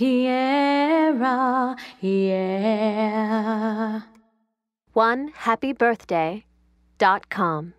Pierre, yeah. One happy birthday dot com.